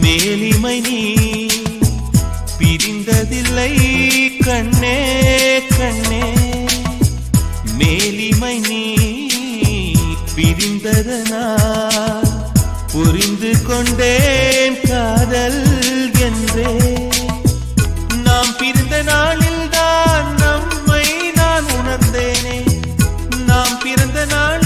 மேலிமை நீ. பிரிந்ததில்லை கண்ணே கண்ணே. மேலிமை நீ பிரிந்ததனா. புரிந்து கொண்டேன் காதல் என்றே. நாம் பிரிந்த நாளில்தான் நம்மை நான் உணர்ந்தேனே. நாம் பிறந்த நாள்